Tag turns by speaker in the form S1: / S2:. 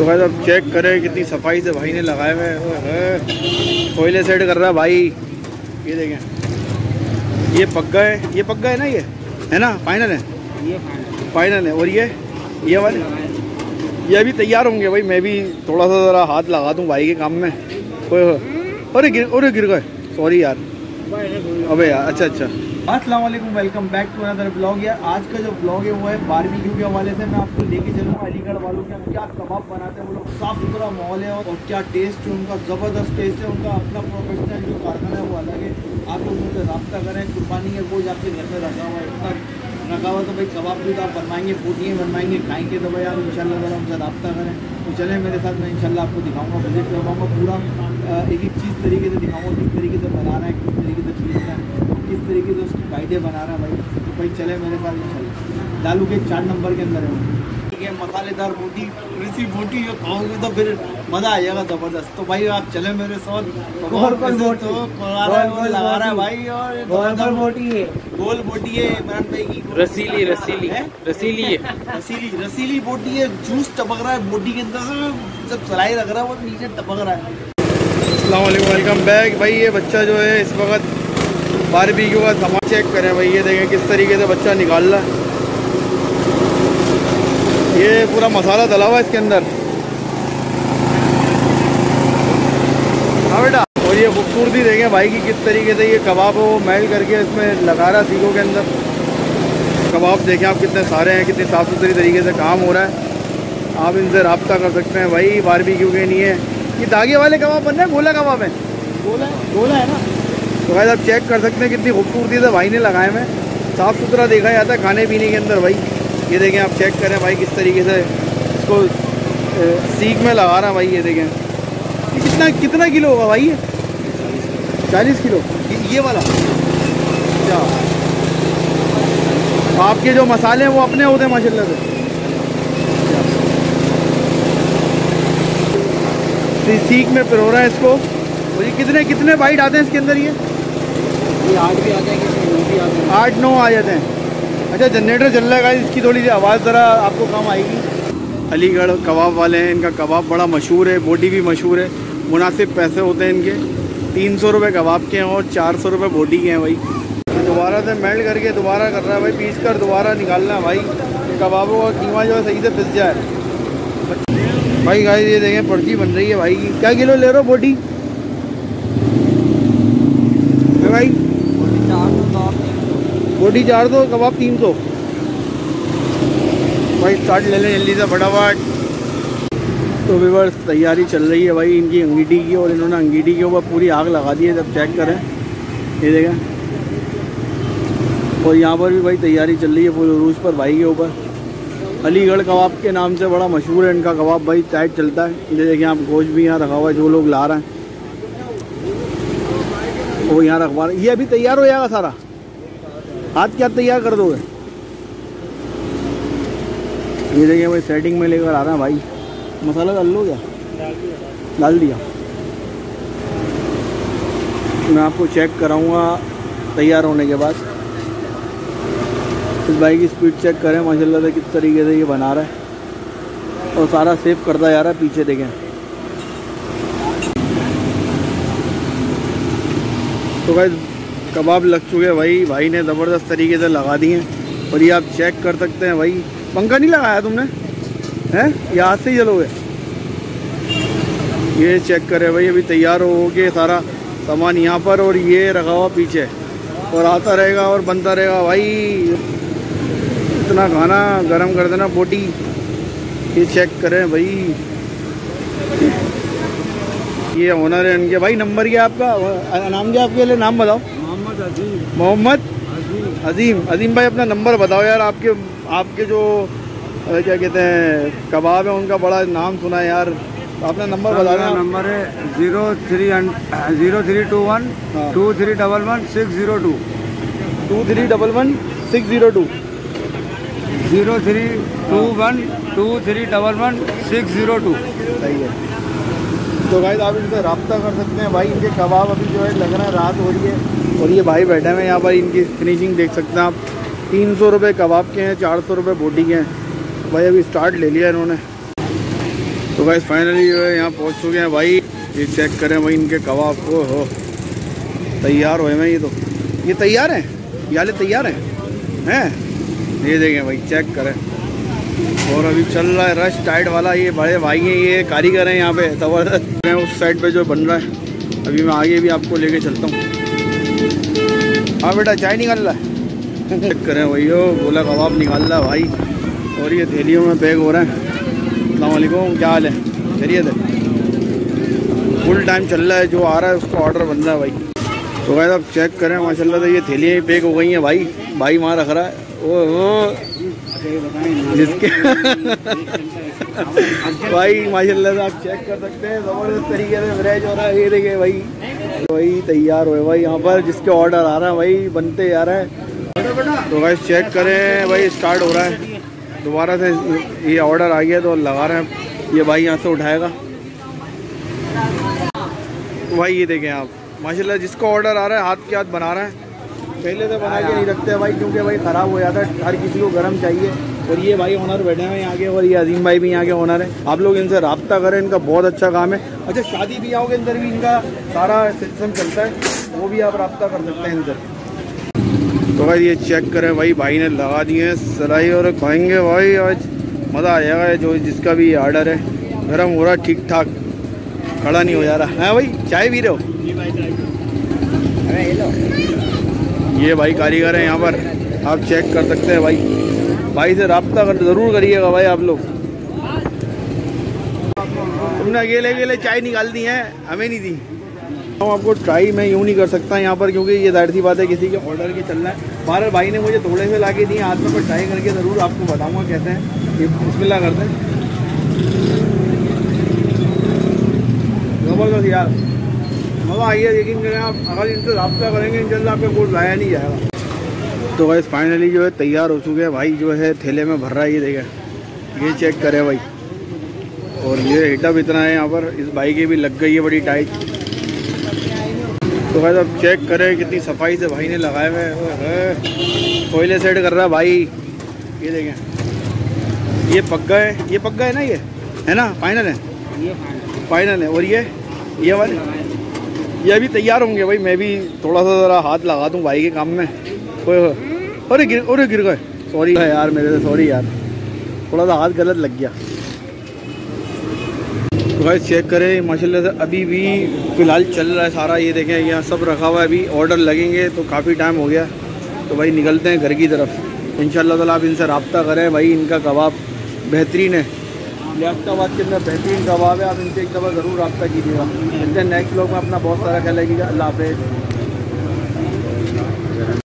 S1: तो भाई अब चेक करें कितनी सफ़ाई से भाई ने लगाए हुए हैं। कोयले सेट कर रहा है भाई। ये देखें। ये पक्का है? ये पक्का है ना ये? है ना? फाइनल है?
S2: ये
S1: फाइनल है। और ये? ये वाले? ये अभी तैयार होंगे भाई। मैं भी थोड़ा सा ज़रा हाथ लगा दूँ भाई के काम में। ओए अरे गिर अरे गिर गए। सॉरी यार। अबे यार अच्छा अच्छा। अस्सलाम वालेकुम welcome back to another blog यार आज का जो ब्लॉग है, वो है बारबेक्यू के हवाले से। मैं आपको लेके चलूँगा अलीगढ़ वालों के क्या कबाब बनाते हैं वो लोग? साफ़ सुथरा माहौल है और क्या टेस्ट है उनका, ज़बरदस्त टेस्ट है उनका। अपना प्रोफेशनल जो कारखाना है, वो अलग है। आप लोग उनसे रब्ता करें। कुर्बानी है, वो आपके घर में रखा हुआ है। इतना रखा हुआ तो भाई कबाब भी तो आप बनवाएँगे पूटियाँ बनवाएँगे, खाएँगे तो भाई आप इंशाल्लाह ज़रा उनसे रब्ता करें। तो चले मेरे साथ, मैं इंशाल्लाह आपको दिखाऊँगा विज़िट करवाऊँगा। पूरा एक एक चीज़ तरीके से दिखाऊँगा, किस तरीके से बना रहे हैं, किस तरीके से रहे हैं। किस तरीके से उसकी गाइडें बना रहा है भाई? तो भाई चले मेरे साथ इंशाल्लाह लालू के चार नंबर के अंदर है है मसालेदार बोटी कृषि बोटी जो खाओगे तो फिर मज़ा आ जाएगा ज़बरदस्त। तो भाई आप चले मेरे साथ
S2: गोल गोल
S1: तो
S2: बोटी।
S1: है,
S2: गोल गोल
S1: लगा रहा है
S2: बोटी।
S1: भाई और ये
S2: गोल है।
S1: बोटी है इमरान भाई की
S3: रसीली रसीली।
S1: है?
S3: रसीली है।
S1: रसीली रसीली बोटी है जूस टपक रहा है बोटी के अंदर जब सलाई रख रहा है वो नीचे टपक रहा है। अस्सलाम वेलकम बैक। भाई ये बच्चा जो है इस वक्त बारबेक्यू का सामान चेक करें भाई, ये देखें किस तरीके से बच्चा निकाल रहा है। ये पूरा मसाला डला हुआ है इसके अंदर। हाँ बेटा, और ये खूबसूरती देखें भाई की किस तरीके से ये कबाब है वो मेल करके इसमें लगा रहा है सीखों के अंदर। कबाब देखें आप कितने सारे हैं, कितने साफ़ सुथरी तरीके से काम हो रहा है। आप इनसे रब्ता कर सकते हैं भाई बारबेक्यू के लिए ये धागे वाले कबाब बन रहे हैं, गोला कबाब है। गोला गोला है ना? तो भाई आप चेक कर सकते हैं कितनी खूबसूरती से भाई ने लगाए हैं। साफ़ सुथरा देखा जाता है खाने पीने के अंदर भाई। ये देखें आप चेक करें भाई किस तरीके से इसको सीख में लगा रहा भाई ये देखें। ये कितना कितना किलो होगा भाई ये? चालीस किलो। ये, वाला। अच्छा। आपके जो मसाले हैं वो अपने होते हैं माशाल्लाह से। सीख में पिरो रहा है इसको। ये कितने कितने बाइट आते हैं इसके अंदर ये?
S2: आठ भी आ
S1: आठ नौ आ जाते हैं। अच्छा जनरेटर चल रहा है इसकी थोड़ी सी आवाज़ ज़रा आपको कम आएगी। अलीगढ़ कबाब वाले हैं, इनका कबाब बड़ा मशहूर है बोटी भी मशहूर है। मुनासिब पैसे होते हैं इनके। तीन सौ रुपये कबाब के हैं और चार सौ रुपये बोटी के हैं भाई। दोबारा से मेल्ट करके दोबारा कर रहा है भाई, पीस कर दोबारा निकालना है भाई। कबाबों का कीमा जो है सही से पिस जाए। भाई गाइस ये देखें, पर्ची बन रही है भाई। क्या किलो ले रहे हो बोटी है भाई
S2: चार सौ तो आप
S1: बोटी चार सौ, कबाब तीन सौ। भाई स्टार्ट ले लें, जल्दी से, फटाफट। तो विवर्स तैयारी चल रही है भाई इनकी अंगीठी की, और इन्होंने अंगीठी के ऊपर पूरी आग लगा दी है, जब चेक करें। ये देखें। और यहाँ पर भी भाई तैयारी चल रही है पूरे रूस पर भाई के ऊपर। अलीगढ़ कबाब के नाम से बड़ा मशहूर है इनका कबाब, भाई टाइट चलता है। ये देखें आप गोश्त भी यहाँ रखा हुआ है, जो लोग ला रहे हैं। वो यहाँ रखवा ये अभी तैयार हो जाएगा सारा? हाथ क्या तैयार कर दोगे? ये देखिए भाई सेटिंग में लेकर आ रहा है भाई। मसाला डाल लो क्या? डाल दिया। मैं आपको चेक कराऊँगा तैयार होने के बाद। इस भाई की स्पीड चेक करें, माशाल्लाह से किस तरीके से ये बना रहा है। और सारा सेव करता जा रहा है पीछे देखें। तो भाई कबाब लग चुके हैं भाई। भाई ने ज़बरदस्त तरीके से लगा दिए हैं। और ये आप चेक कर सकते हैं भाई। पंखा नहीं लगाया तुमने? हैं? ये हाथ से ही चलोगे। ये चेक करें भाई, अभी तैयार हो गए सारा सामान यहाँ पर और ये रखा हुआ पीछे। और आता रहेगा और बनता रहेगा। भाई, इतना खाना गर्म कर देना बोटी ये चेक करें भाई। ये ओनर है इनके भाई नंबर क्या आपका? नाम क्या आपके लिए? नाम बताओ।
S2: मोहम्मद अजीम।
S1: मोहम्मद?
S2: अजीम।
S1: अजीम। भाई अपना नंबर बताओ यार आपके आपके जो क्या कहते हैं कबाब है उनका बड़ा नाम सुना है यार। अपना नंबर बता
S2: मेरा
S1: दें
S2: नंबर है zero three zero three two one. Two three double one six zero two
S1: two three double one six zero two
S2: zero three two one two three double one six zero two
S1: सही है। तो भाई आप इनसे रब्ता कर सकते हैं। भाई, इनके कबाब अभी जो है, लग रहा है रात हो रही है और ये भाई बैठे हैं यहाँ पर। इनकी फिनिशिंग देख सकते हैं आप। तीन सौ रुपये कबाब के हैं, चार सौ रुपये बोटी के हैं। भाई, अभी स्टार्ट ले लिया इन्होंने। तो गाइस फाइनली जो है, यहाँ पहुँच चुके हैं भाई। ये चेक करें भाई इनके कबाब को। हो तैयार हुए हैं ये तो। ये तैयार हैं? ये तैयार हैं? हैं? ये देखें भाई चेक करें। और अभी चल रहा है रश टाइट वाला, ये बड़े भाई हैं, ये कारीगर हैं यहाँ पे, ज़बरदस्त। मैं उस साइड पे जो बन रहा है, अभी मैं आगे भी आपको लेके चलता हूँ। हाँ बेटा, चाय निकाल रहा है चेक करें भैया गोला कबाब निकाल रहा है भाई। और ये थैलियों में पैक हो रहा है। अलैक्म क्या हाल है? खैरियत है? फुल टाइम चल रहा है, जो आ रहा है, उसका ऑर्डर बन रहा है भाई। तो भाई आप चेक करें, माशाल्लाह तो ये थैलियाँ ही पैक हो गई हैं भाई। भाई वहाँ रख रहा है। ओ ओ जिसके भाई, माशाल्लाह से आप चेक कर सकते हैं, ज़बरदस्त तरीके से फ्रेश हो रहा है, ये देखिए भाई। भाई, तैयार हुए भाई, यहाँ पर जिसके ऑर्डर आ रहा है भाई, बनते जा रहा है। तो भाई चेक करें, भाई स्टार्ट हो रहा है। दोबारा से ये ऑर्डर आ गया तो लगा रहे हैं। ये भाई यहाँ से उठाएगा। भाई, ये देखें आप। माशाल्लाह, जिसका ऑर्डर आ रहा है, हाथ के हाथ बना रहे है। पहले से बना के नहीं रखते भाई क्योंकि भाई ख़राब हो जाता है हर किसी को गर्म चाहिए। और ये भाई ओनर बैठे हैं यहाँ के और ये अजीम भाई भी यहाँ के ओनर हैं। आप लोग इनसे रबता करें इनका बहुत अच्छा काम है। अच्छा शादी ब्याहों के अंदर भी इनका सारा सिस्टम चलता है वो भी आप रबता कर सकते हैं इनसे। तो भाई ये चेक करें भाई भाई ने लगा दिए हैं सलाई और खाएँगे भाई आज। मज़ा आ जाएगा जो जिसका भी ऑर्डर है। गर्म हो रहा है ठीक ठाक खड़ा नहीं हो जा रहा। है भाई चाय पी रहे हो? ये भाई कारीगर है यहाँ पर। आप चेक कर सकते हैं भाई। भाई से रबता कर ज़रूर करिएगा भाई आप लोग। तुमने अकेले अकेले चाय निकाल दी है, हमें नहीं दी। हम आपको ट्राई मैं यूँ नहीं कर सकता यहाँ पर, क्योंकि ये ज़ाहिर सी बात है किसी के ऑर्डर के चलना है। बारह भाई ने मुझे थोड़े से ला के दिए आज मैं ट्राई करके ज़रूर आपको बताऊँगा कैसे हैं। ये बिस्मिल्लाह करते हैं। ज़बरदस्त यार। मज़ा आइए यकीन करें आप अगर इनसे रबता करेंगे इंशाल्लाह आपका कोई लाया नहीं जाएगा। तो भाई फाइनली जो है तैयार हो चुके हैं भाई जो है थैले में भर रहा है ये देखें। ये चेक करें भाई। और ये हिटअप इतना है यहाँ पर इस भाई की भी लग गई है बड़ी टाइट तो भाई अब चेक करें कितनी सफ़ाई से भाई ने लगाए हुए हैं। कोयले सेट कर रहा है भाई। ये देखें। ये पक गए ये पक गए ना ये? है ना? फाइनल है? फाइनल है। और ये? ये वाले? ये अभी तैयार होंगे भाई मैं भी थोड़ा सा ज़रा हाथ लगा दूँ भाई के काम में। अरे गिर अरे गिर गए। सॉरी यार मेरे से सॉरी यार। थोड़ा सा हाथ गलत लग गया। तो भाई चेक करें माशाल्लाह से अभी भी फ़िलहाल चल रहा है सारा ये देखें यहाँ सब रखा हुआ है। अभी ऑर्डर लगेंगे तो काफ़ी टाइम हो गया। तो भाई निकलते हैं घर की तरफ़। इन ताला आप इनसे रबता करें भाई इनका कबाब बेहतरीन है। लियाबाद के अंदर बेहतरीन कबाब है। आप इनसे एक दफ़ा ज़रूर रबता कीजिएगा। इनसे नेक्स्ट ब्लॉग में अपना बहुत सारा ख्याल रखिएगा। अल्लाह हाफ़